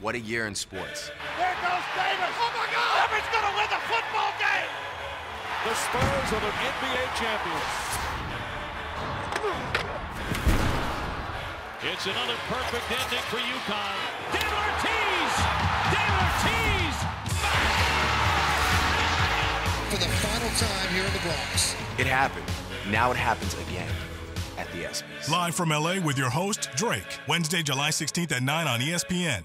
What a year in sports. There goes Davis. Oh my God! Davis gonna win the football game. The Spurs are the NBA champions. It's another perfect ending for UConn. Dan Ortiz! Dan Ortiz! For the final time here in the Bronx. It happened. Now it happens again at the ESPYs. Live from LA with your host, Drake. Wednesday, July 16th at 9 on ESPN.